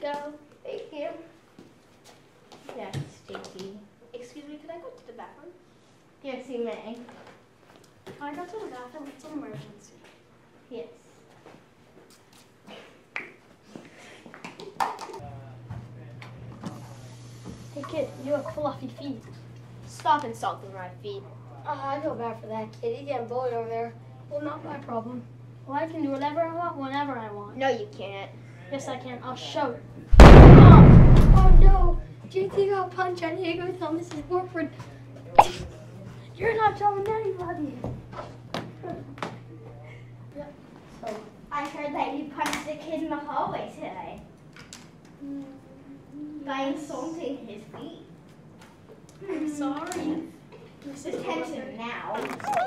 go. Thank you. Yes, JT. Excuse me, can I go to the bathroom? Yes, you may. Can I go to the bathroom? It's an emergency. Yes. Hey kid, you have fluffy feet. Stop insulting my feet. Uh, I feel bad for that kid. He's getting bullied over there. Well, not my problem. Well, I can do whatever I want whenever I want. No, you can't. Yes, I can. I'll show you. Oh, oh no! JT got punched. I need to go tell Mrs. Warford. You're not telling anybody. I heard that you punched the kid in the hallway today by insulting his feet. I'm sorry. Detention now.